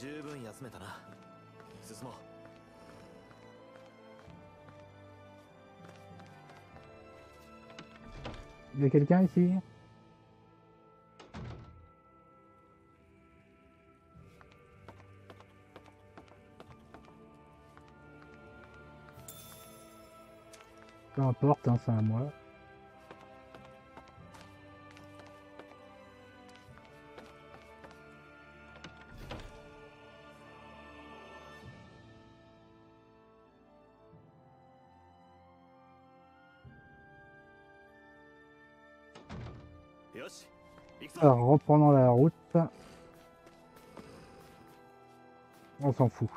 十分休めたな進もう Il y a quelqu'un ici Peu importe, hein, c'est à moi. Alors reprenant la route. On s'en fout.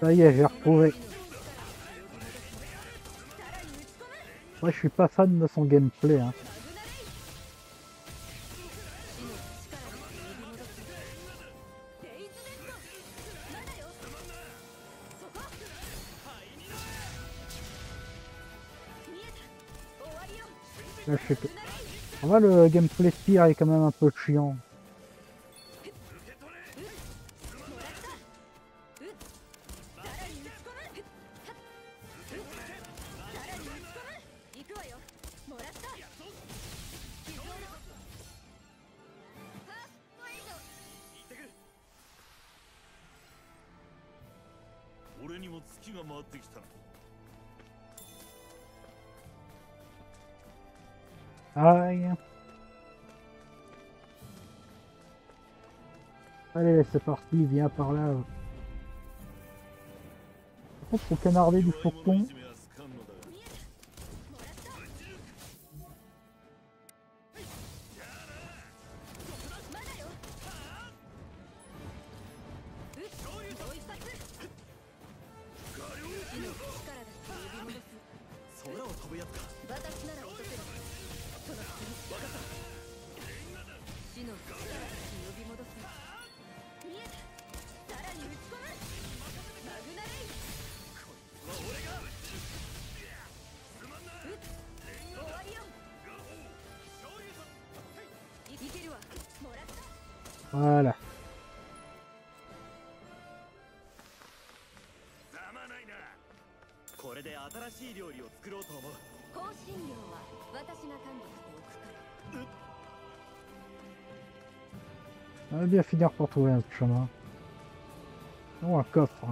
Ça y est, j'ai retrouvé. Moi, je suis pas fan de son gameplay. Hein. En vrai, ah, le gameplay Spear est quand même un peu chiant. par là. pour faut canarder du fourgon Voilà. On va bien finir pour trouver un chemin. un coffre.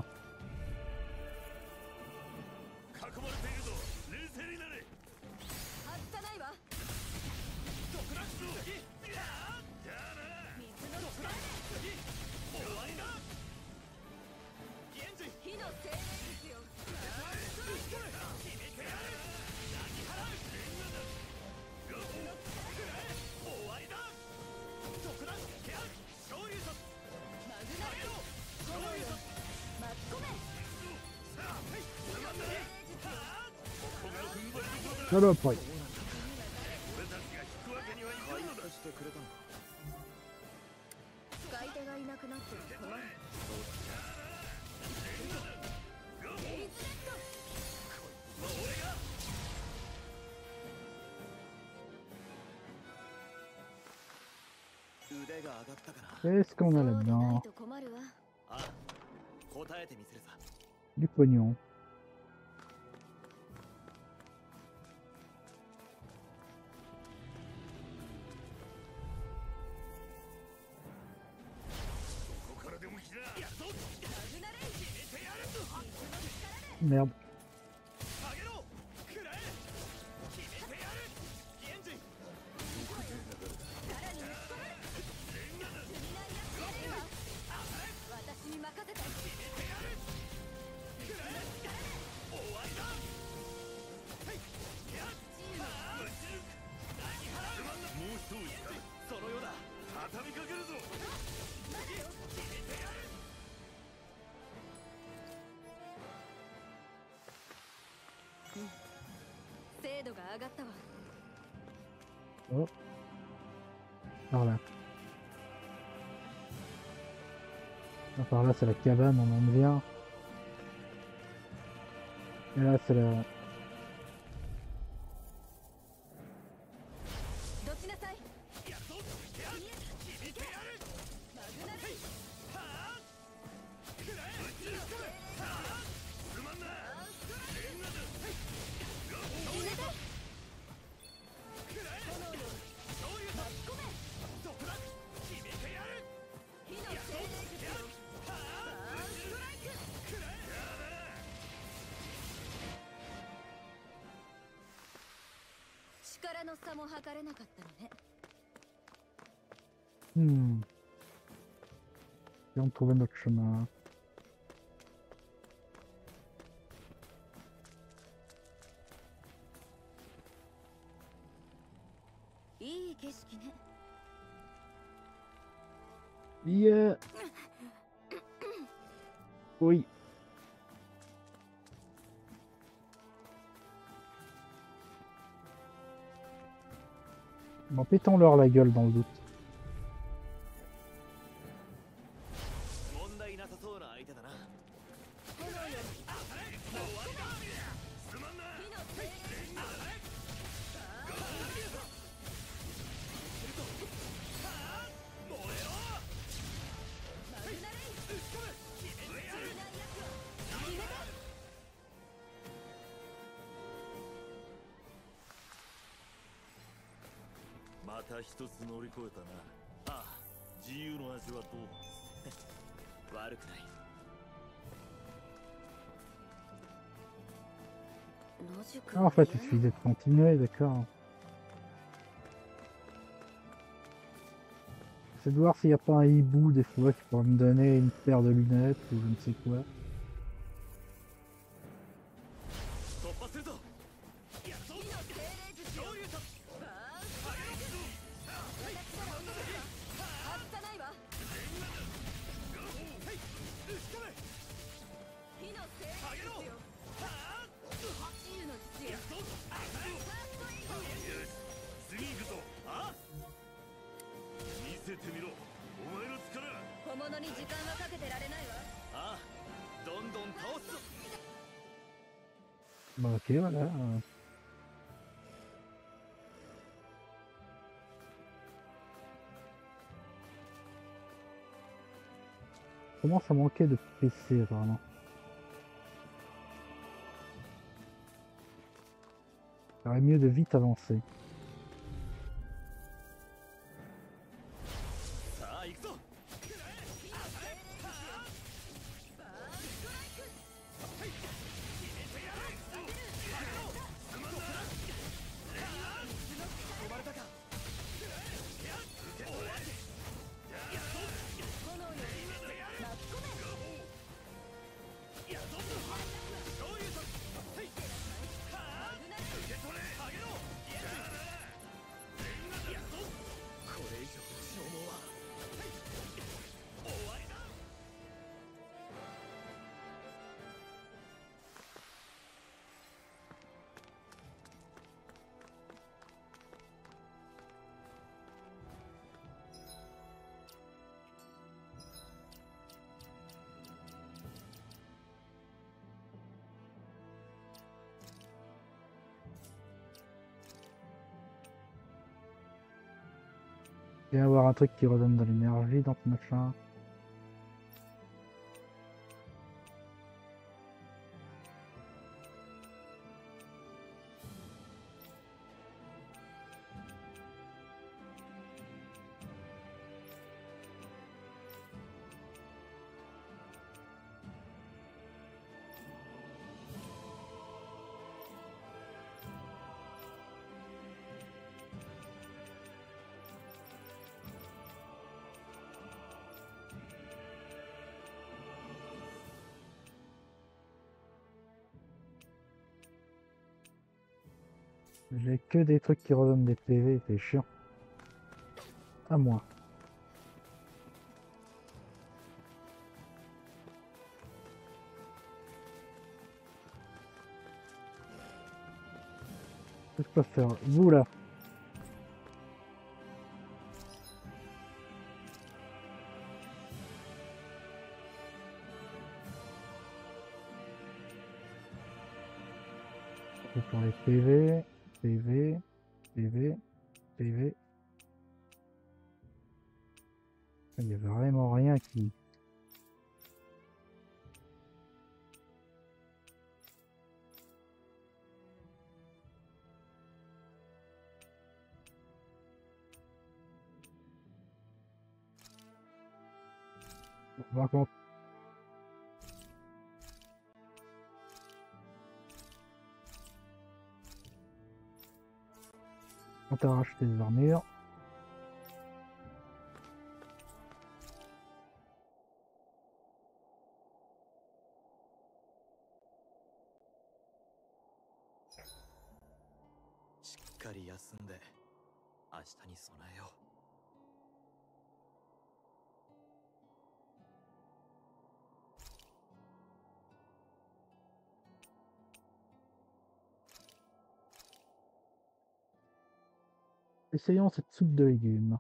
力パイえー、しかもならな。リップニオン。Now Par là, c'est la cabane, on en vient. Et là, c'est la... 力の差も測れなかったのねうん4飛べなくちゃい。mettons leur la gueule dans le doute. Ouais, d'accord. C'est de voir s'il n'y a pas un hibou des fois qui pourrait me donner une paire de lunettes ou je ne sais quoi. voilà. Comment ça manquait de PC vraiment Il mieux de vite avancer. avoir un truc qui redonne de l'énergie dans ce machin. des trucs qui redonnent des PV, c'est chiant. À moi. Qu'est-ce faire Vous là PV, PV, PV. Il n'y a vraiment rien qui... ししっかり休んで明日に備えよう。Essayons cette soupe de légumes.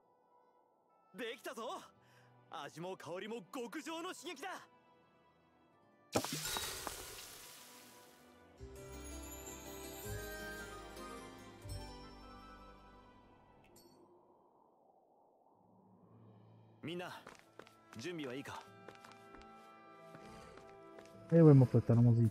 Et eh ouais mon pote, allons-y.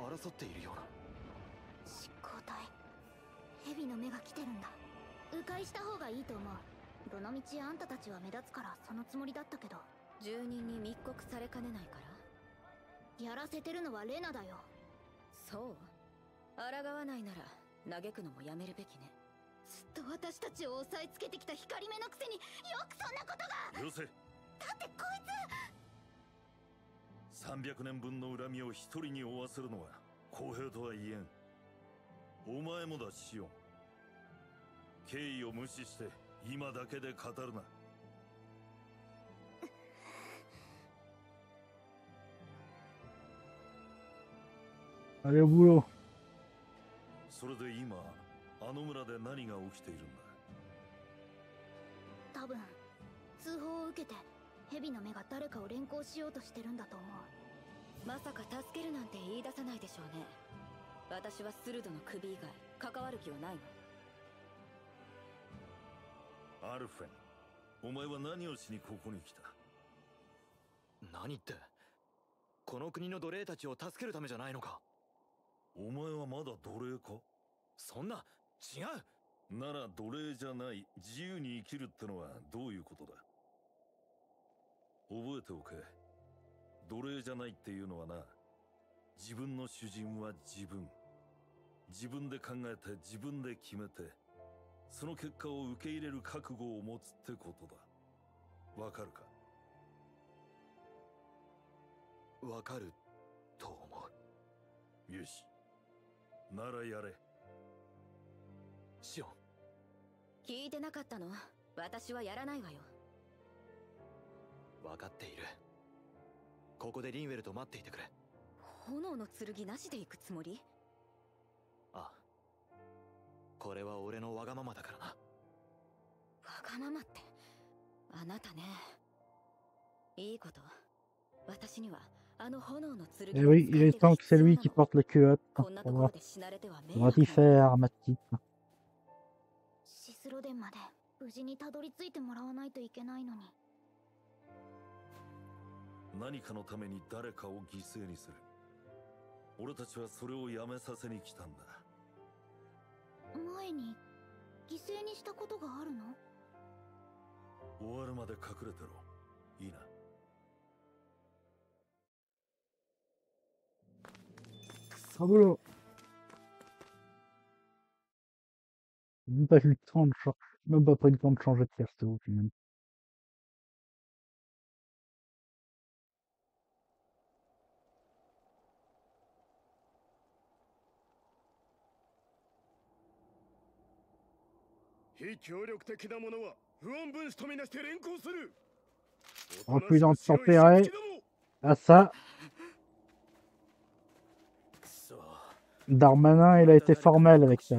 争っているような執行隊蛇の目が来てるんだ迂回した方がいいと思うどのみちあんたたちは目立つからそのつもりだったけど住人に密告されかねないからやらせてるのはレナだよそう抗わないなら嘆くのもやめるべきねずっと私たちを押さえつけてきた光目のくせによくそんなことがよせだってこいつ300年分の恨みを一人に負わせるのは公平とは言えんお前もだシオン敬意を無視して今だけで語るなあれブそれで今あの村で何が起きているんだ多分通報を受けて蛇の目が誰かを連行しようとしてるんだと思うまさか助けるなんて言い出さないでしょうね私はスルドの首以外関わる気はないわアルフェンお前は何をしにここに来た何ってこの国の奴隷たちを助けるためじゃないのかお前はまだ奴隷かそんな違うなら奴隷じゃない自由に生きるってのはどういうことだ覚えておけ奴隷じゃないっていうのはな自分の主人は自分自分で考えて自分で決めてその結果を受け入れる覚悟を持つってことだわかるかわかると思うよしならやれシオン聞いてなかったの私はやらないわよ分かっているここでリンウェルと待っていてくれ炎の剣なしで行くつもりあこれは俺のわがままだからなわがままってあなたねいいこと私にはあの炎の剣 Eh oui, il est temps que c'est lui qui p o シスロデンまで無事にたどり着いてもらわないといけないのに何かのために誰かを犠牲にする俺たちはそれをやめさせに来たんだ前に犠牲にしたことがあるの終わるまで隠れてろいいな草むろ Même pas eu le temps de changer de perso au final. Refusant de s'enterrer. À ça. Darmanin, il a été formel avec ça.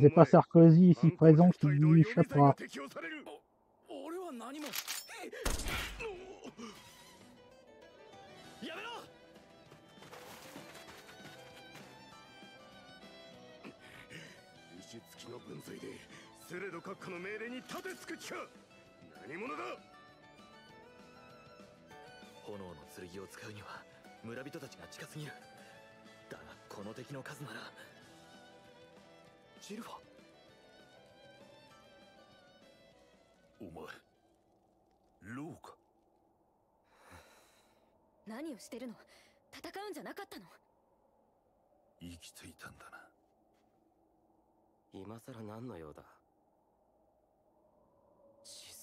C'est pas Sarkozy ici présent qui lui échappera. スレド閣下の命令に立てつく気か何者だ炎の剣を使うには村人たちが近すぎるだがこの敵の数ならジルファお前ローか何をしてるの戦うんじゃなかったの生きていたんだな今さら何の用だ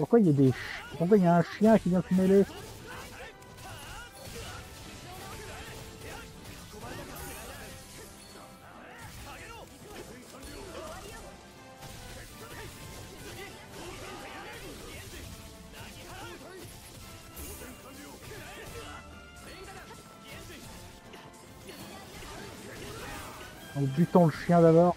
Pourquoi il y a des Pourquoi il y a un chien qui vient fumer mêler En butant le chien d'abord.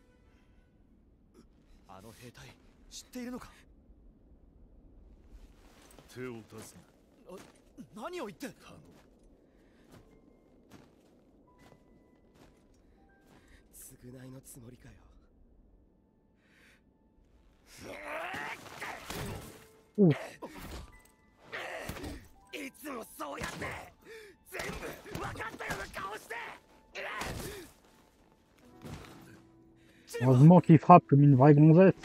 渡すな何を言って可能償いのつもりかよいつもそうやって全部分かったような顔してあずまきファップみんな、ワイゴンゼ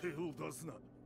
手を出すな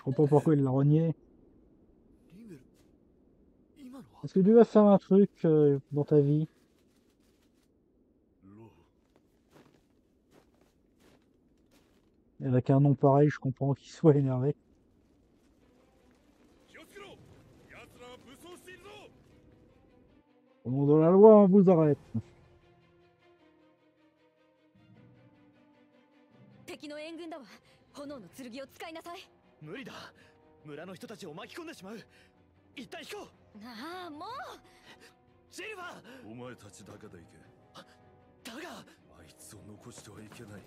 Je comprends pourquoi il l'a renié. Est-ce que tu vas faire un truc euh, dans ta vie Et avec un nom pareil, je comprends qu'il soit énervé. Au nom de la loi, on vous arrête. 無理だ村の人たちを巻き込んでしまう一旦引こうなあもうジェルバーお前たちだけで行けだがあいつを残してはいけない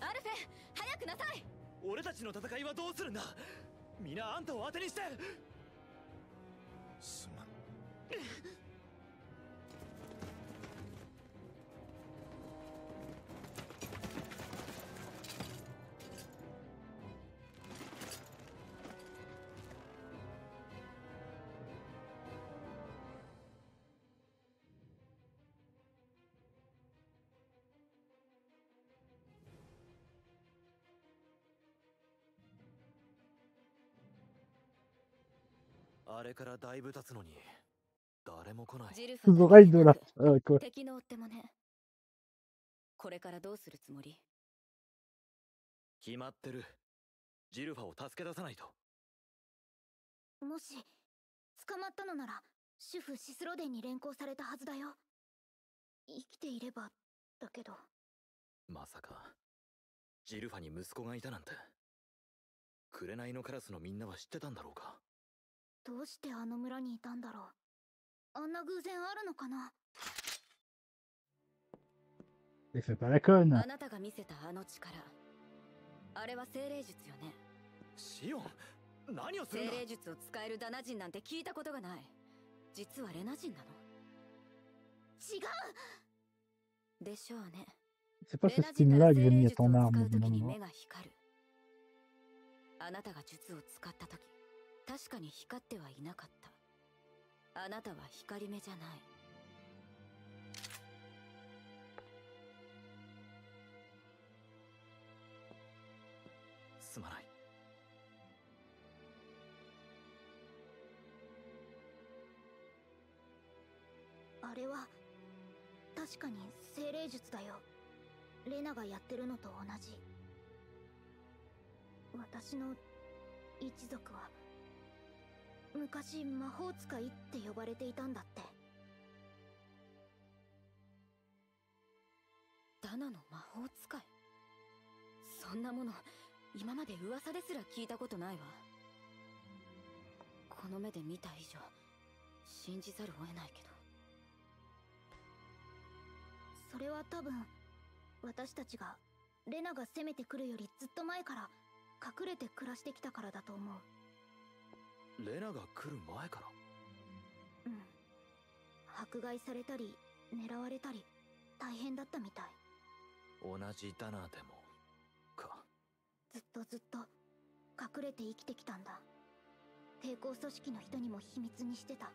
アルフェ早くなさい俺たちの戦いはどうするんだ皆あんたを当てにしてすまんあれからだいぶ経つのに誰も来ないすごいドラ敵の追っ手もねこれからどうするつもり決まってるジルファを助け出さないともし捕まったのなら主婦シスロデンに連行されたはずだよ生きていればだけどまさかジルファに息子がいたなんて紅のカラスのみんなは知ってたんだろうかどうしてあの村にいたんだろうあんな偶然あるのかなあなたが見せたあの力。あれは精霊術よね。シオン、何をするんだ。精霊術を使えるダナ人なんて聞いたことがない。実はレナ人なの。違う。でしょうね。C'est pas ce skin-là que あなたが術を使った時。確かに光ってはいなかったあなたは光目じゃないすまないあれは確かに精霊術だよレナがやってるのと同じ私の一族は昔魔法使いって呼ばれていたんだってダナの魔法使いそんなもの今まで噂ですら聞いたことないわこの目で見た以上信じざるを得ないけどそれは多分私たちがレナが攻めてくるよりずっと前から隠れて暮らしてきたからだと思うレナが来る前からうん迫害されたり狙われたり大変だったみたい同じダナでもかずっとずっと隠れて生きてきたんだ抵抗組織の人にも秘密にしてた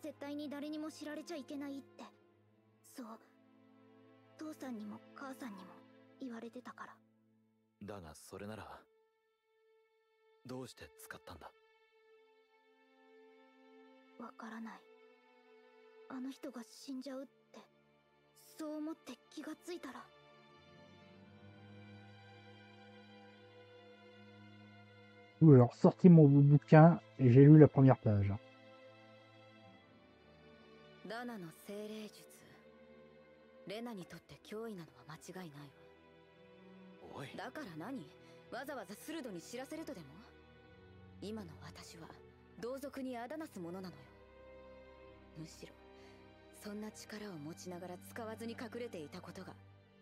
絶対に誰にも知られちゃいけないってそう父さんにも母さんにも言われてたからだがそれならどうして使ったんだわからないあの人が死んじゃうってそう思って気がついたら alors s o r t mon bouquin, j'ai lu la première page. Dana の精霊術。レナにとって脅威なのは間違いないわ。おだから何わざわざスに知らせるとでも今の私は同族にあだなすものなのよむしろそんな力を持ちながら使わずに隠れていたことが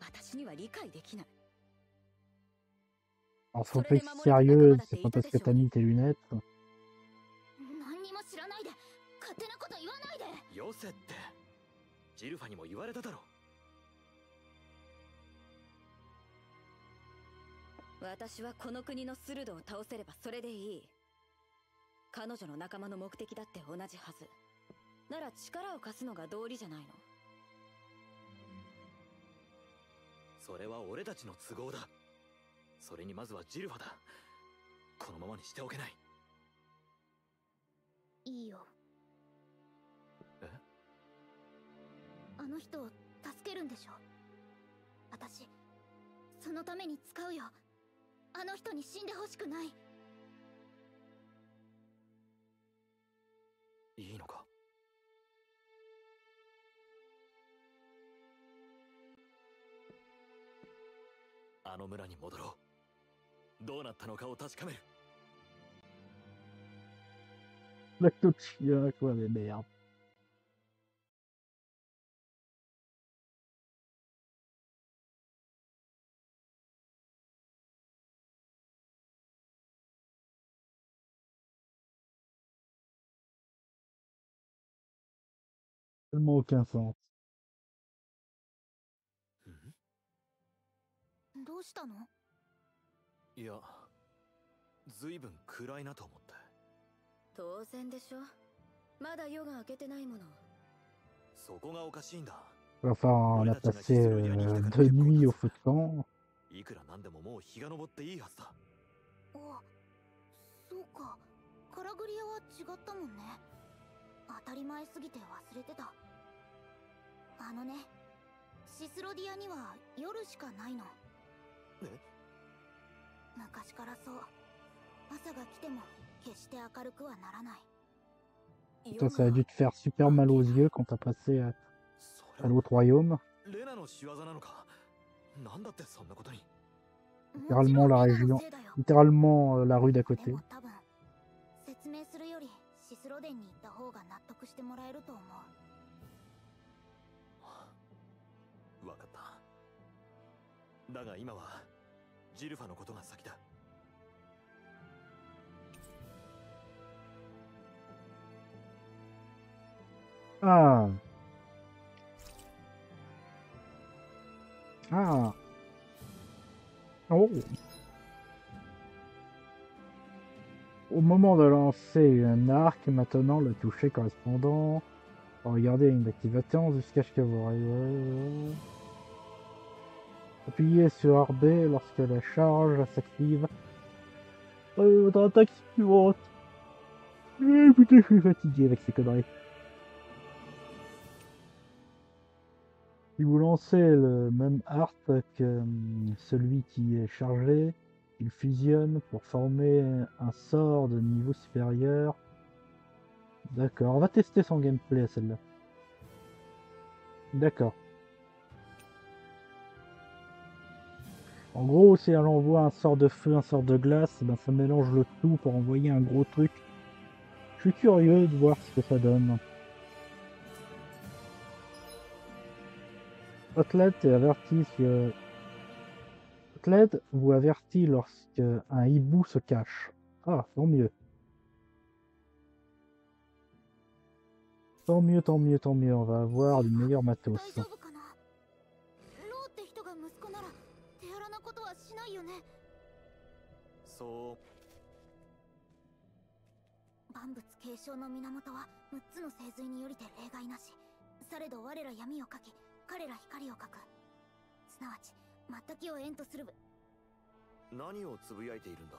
私には理解できない遊 l し r s う a u t être sérieux, c'est pas parce que t'as よせってジルファにも言われただろう私はこの国のスルドを倒せればそれでいい彼女の仲間の目的だって同じはずなら力を貸すのが道理じゃないのそれは俺たちの都合だそれにまずはジルファだこのままにしておけないいいよえあの人を助けるんでしょ私そのために使うよあの人に死んでほしくないいいのかあの村に戻ろうどうなったのかを確かめる l e t u r a l e a んどうしたのいや随分暗いなと思って当然でしょまだ夜が明けてないものそこがおかしいんだ Enfin, on a passé euh, deux nuits au feu de camp. Oh, そうかカラグリアは違ったもんね当たり前すぎて忘れてたあのねシスロディアには夜しかないのえ昔からそう朝が来ても決して明るくはならない t a i ça a dû te faire super mal aux yeux quand t'as passé à, à l'autre royaume. Littéralement la région, littéralement euh, la rue d'à côté. Ah. oh Au moment de lancer un arc, maintenant le toucher correspondant. Regardez une activation jusqu'à ce que vous arrivez. Appuyez sur RB lorsque la charge s'active. Euh, votre attaque suivante. putain, je suis fatigué avec ces conneries. Si vous lancez le même art que hum, celui qui est chargé, il fusionne pour former un sort de niveau supérieur. D'accord, on va tester son gameplay à celle-là. D'accord. En gros, si elle envoie un sort de feu, un sort de glace, eh ben ça mélange le tout pour envoyer un gros truc. Je suis curieux de voir ce que ça donne. Athlète est averti que... vous avertit lorsque un hibou se cache. Ah, tant mieux. Tant mieux, tant mieux, tant mieux. On va avoir du meilleur matos. よねそう万物継承の源は6つの聖髄によりて例外なしされど我ら闇をかき彼ら光をかくすなわち全きを縁とする何をつぶやいているんだ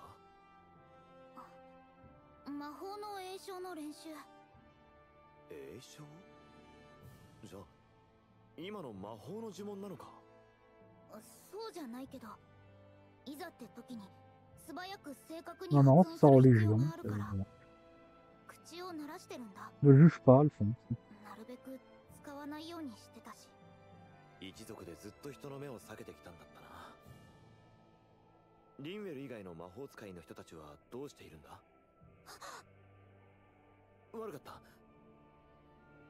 魔法の栄唱の練習栄唱じゃあ今の魔法の呪文なのかそうじゃないけどいざって時に素早く正確に Non, non, ça en légion. Ne juge p a 使わないようにしてたし一族でずっと人の目を避けてきたんだったなリンウェル以外の魔法使いの人たちはどうしているんだ悪かった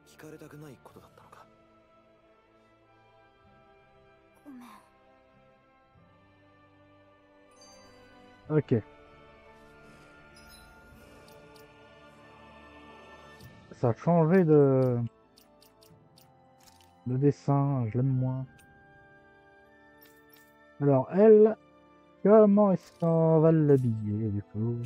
聞かれたくないことだったのかごめん Ok. Ça a changé de... Le dessin, je l'aime moins. Alors, elle, comment est-ce qu'on va l'habiller, du coup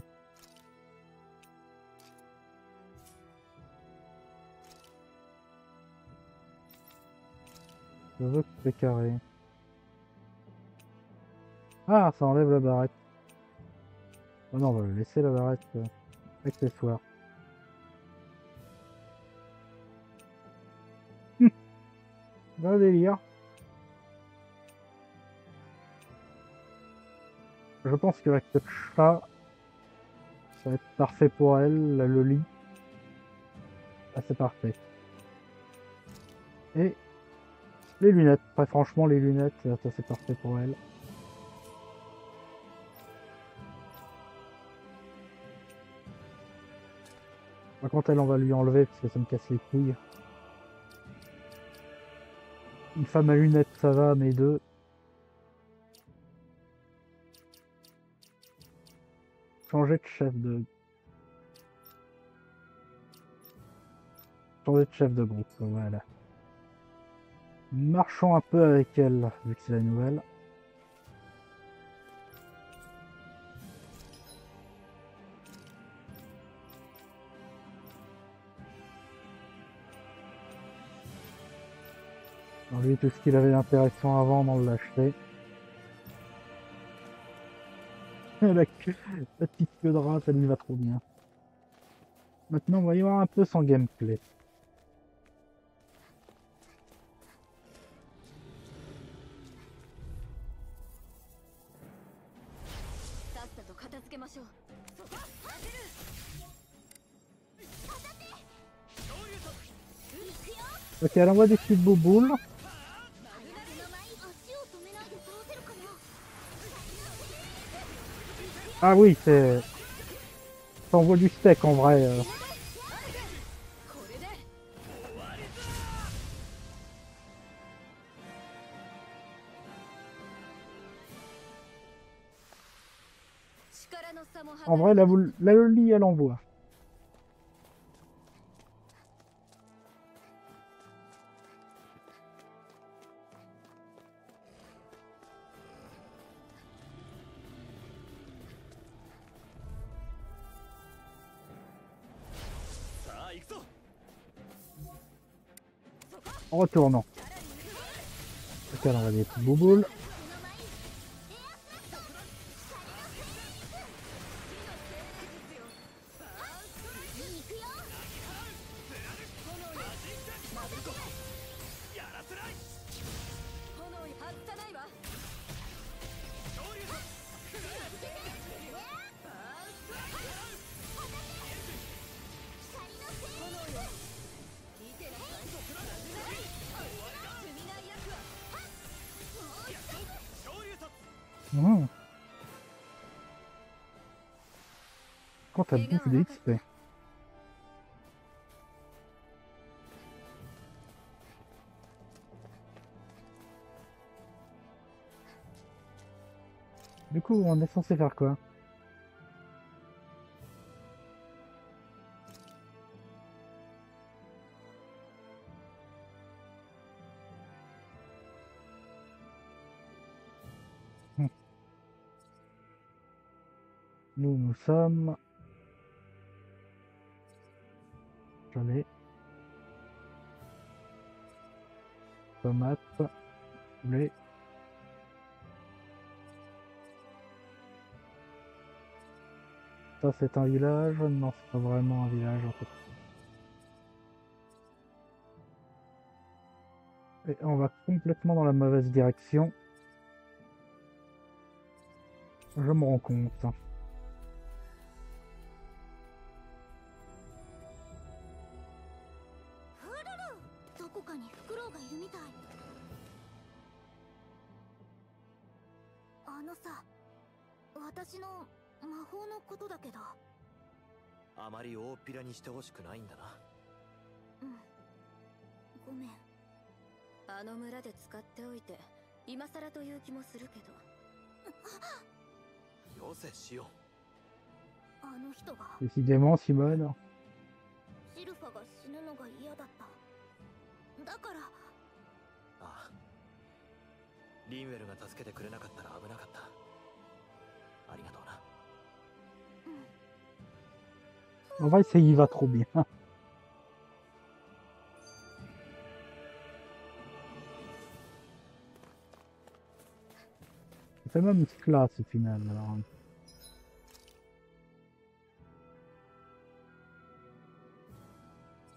Je veux que carré. Ah, ça enlève la barrette. Oh non, on va bah, le laisser la barrette euh, accessoire. Un délire. Je pense qu'avec ce chat, ça va être parfait pour elle, le lit, Ah, c'est parfait. Et les lunettes. Très franchement, les lunettes, ça c'est parfait pour elle. Quand elle, on va lui enlever parce que ça me casse les couilles. Une femme à lunettes, ça va, mais deux. Changer de chef de... Changer de chef de groupe, voilà. Marchons un peu avec elle, vu que c'est la nouvelle. J'ai lui, tout ce qu'il avait d'intéressant avant, on le la, la petite queue de rat, ça lui va trop bien. Maintenant, on va y voir un peu son gameplay. Ok, elle envoie des petites bouboules. Ah oui, c'est... Ça envoie du steak en vrai. Euh. En vrai, la, la Loli, elle envoie. tournant. Ok, on va mettre Bouboule. t'as beaucoup d'XP. Du coup, on est censé faire quoi hmm. Nous, nous sommes tomates, Ça c'est un village Non, c'est pas vraiment un village en Et on va complètement dans la mauvaise direction. Je me rends compte. にしてほしくないんだなうんごめんあの村で使っておいて今という気もするけどよせあの人がシルファが死ぬのが嫌だっただからああリンウェルが助けてくれなかったら危なかったありがとう On va essayer, il va trop bien. C'est même une classe au final.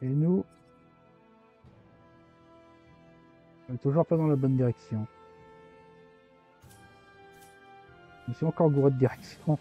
Et nous, on est toujours pas dans la bonne direction. Je encore gouré de direction.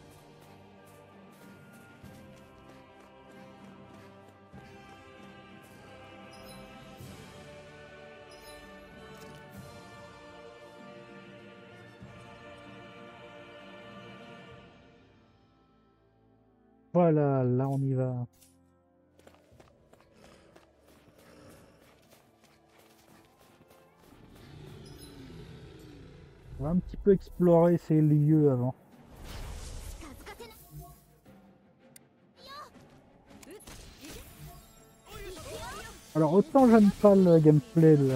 explorer ces lieux avant. Alors autant j'aime pas le gameplay de...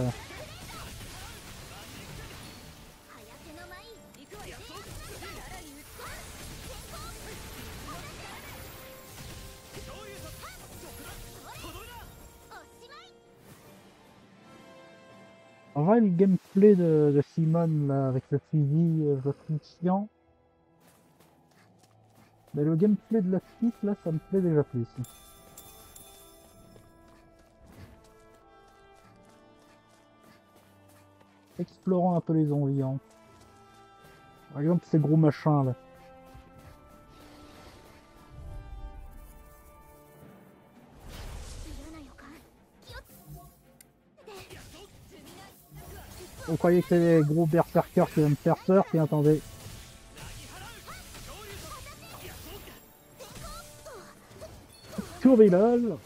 En vrai, le gameplay de, de Simone là, avec le fusil, euh, je Mais le gameplay de la fille là, ça me plaît déjà plus. Explorons un peu les environs. Par exemple, ces gros machins, là. On croyait que c'était les gros berserkers qui viennent me faire peur, et attendez. Tourbillol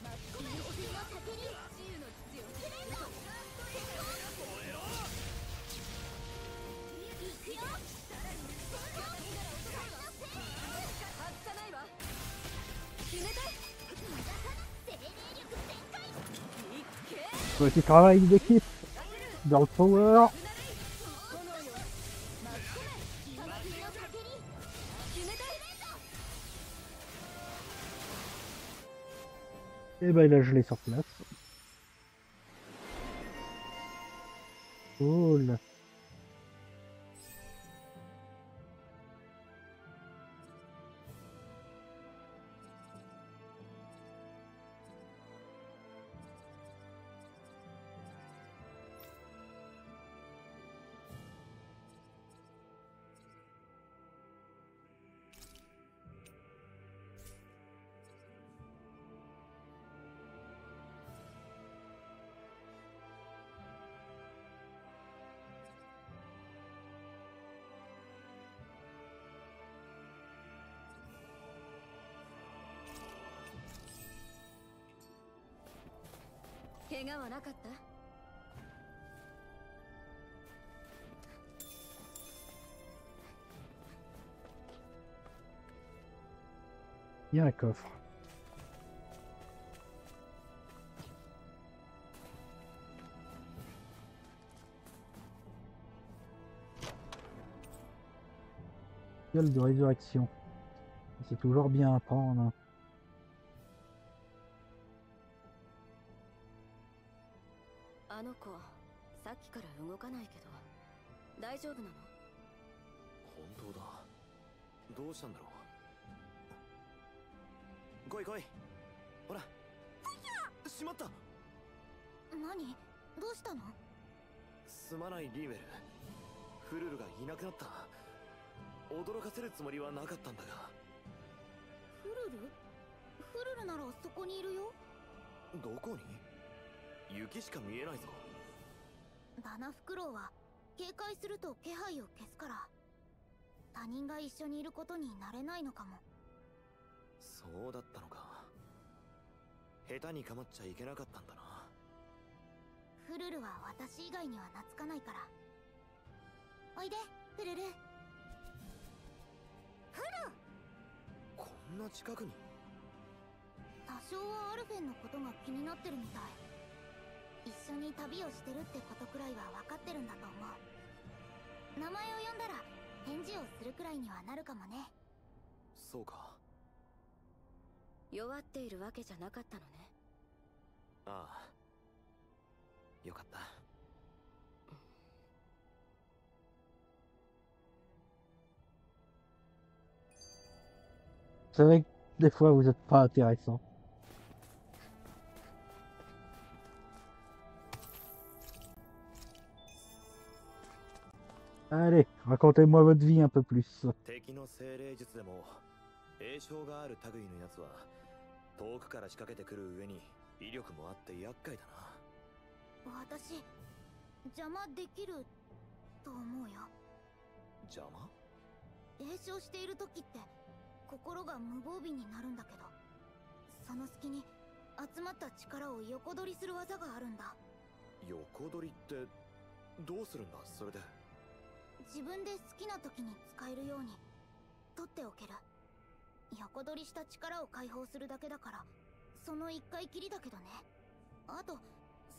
Petit travail d'équipe Girl Power. Et bah il a gelé sur place. Oh la Y a un Gueule de résurrection. C'est toujours bien à prendre. Hein. きから動かないけど大丈夫なの本当だどうしたんだろう来い来いほらしまった何どうしたのすまないリーベルフルルがいなくなった驚かせるつもりはなかったんだがフルルフルルならそこにいるよどこに雪しか見えないぞバナフクロウは警戒すると気配を消すから他人が一緒にいることになれないのかもそうだったのか下手にかまっちゃいけなかったんだなフルルは私以外には懐かないからおいでフルルフルこんな近くに多少はアルフェンのことが気になってるみたい一緒に旅をしてるってことくらいは分かってるんだと思う名前を呼んだら返事をするくらいにはなるかもねそうか弱っているわけじゃなかったのねああよかったそれで、フ v ー a i que d ー s fois v o Allez, racontez-moi votre vie un peu plus. がある類のやつは遠くから仕掛けてくる上に威力もあって厄介だな私邪魔できると思うよ邪魔栄称している時って心が無防備になるんだけどその隙に集まった力を横取りする技があるんだ横取りってどうするんだそれで自分で好きな時に使えるように取っておける横取りした力を解放するだけだからその1回きりだけどねあと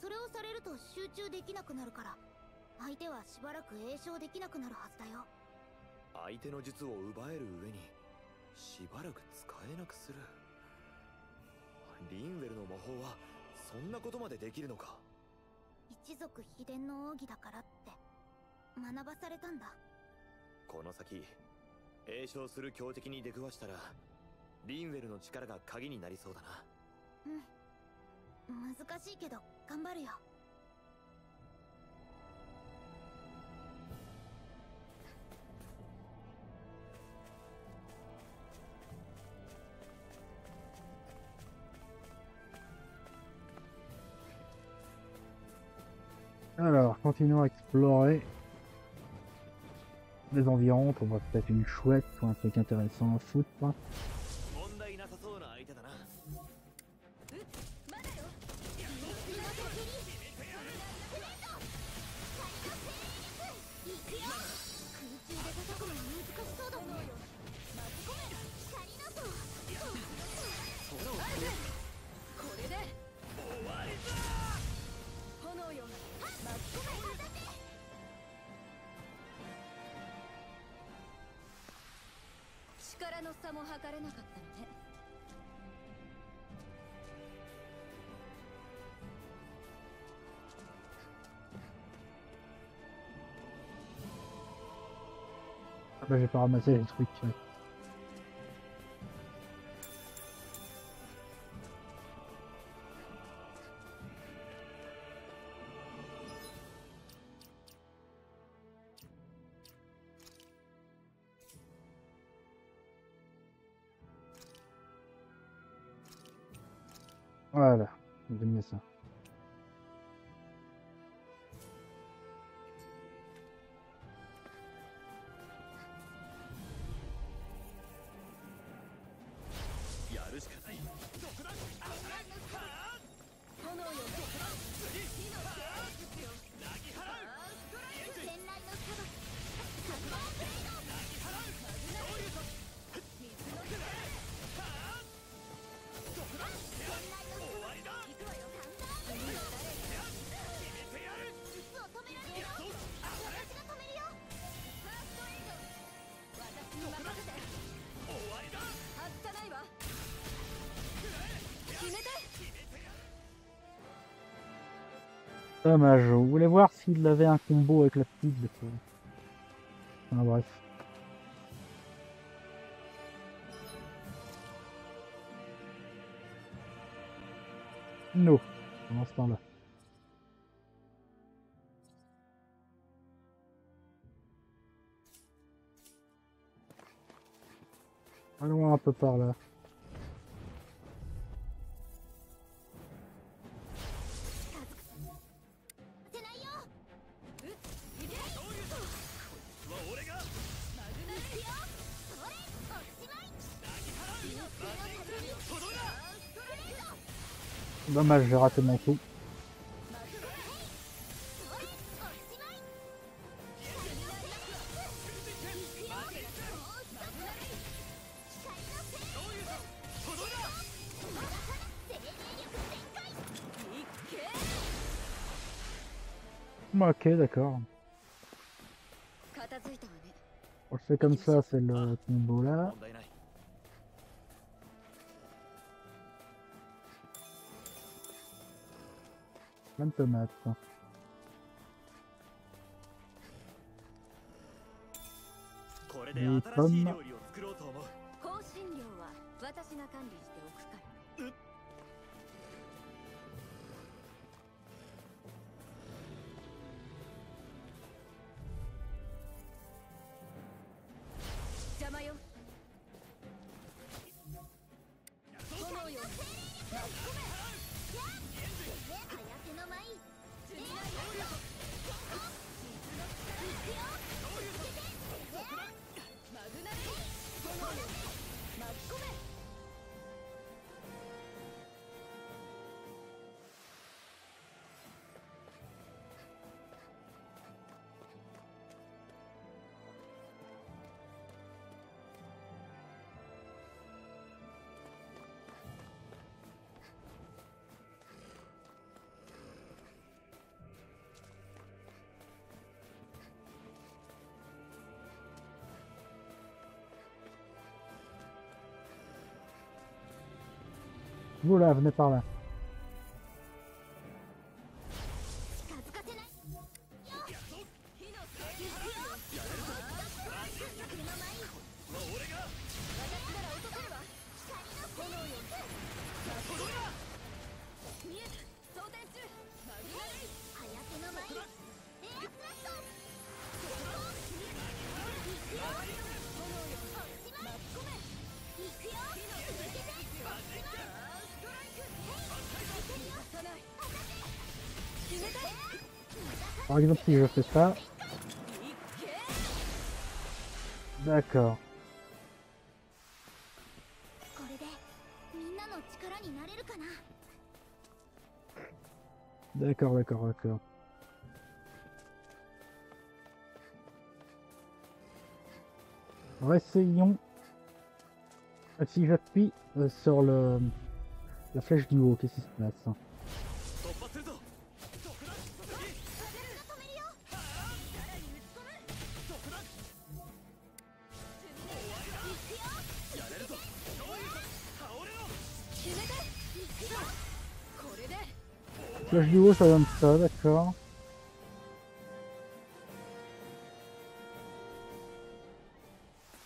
それをされると集中できなくなるから相手はしばらく詠唱できなくなるはずだよ相手の術を奪える上にしばらく使えなくするリンウェルの魔法はそんなことまでできるのか一族秘伝の奥義だからって学ばされたんだこの先栄唱する強敵に出くわしたらリンウェルの力が鍵になりそうだなうん難しいけど頑張るよ Alors, continuons à explorer les environs pour voir peut-être une chouette ou un truc intéressant à foutre. j'ai pas ramassé les trucs. Dommage, je voulais voir s'il avait un combo avec la petite. Enfin bref. No, pendant ce temps-là. Allons un peu par là. Dommage, j'ai raté mon coup. Bah, ok, d'accord. On le fait comme ça, c'est le combo là. tomates. Voilà, venez par là. exemple si je fais ça. D'accord. D'accord, d'accord, d'accord. Ressayons. Ah, si j'appuie euh, sur le la flèche du haut, qu'est-ce qui se passe du haut ça donne ça, d'accord.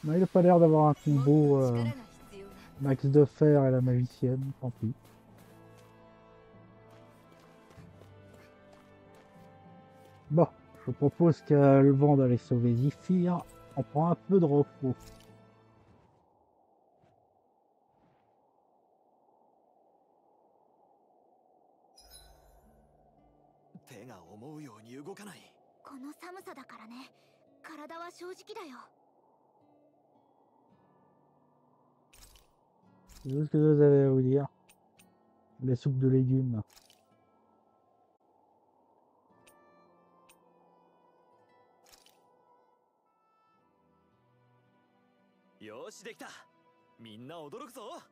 il a pas l'air d'avoir un combo euh, max de fer et la magicienne, tant pis. Bon, je propose que le vent d'aller sauver Zephyr, on prend un peu de repos. 動かないこの寒さだからね体は正直だよ C'est tout ce que j'avais à vous dire. La soupe de légumes. Yoshi, できた。みんな驚くぞ。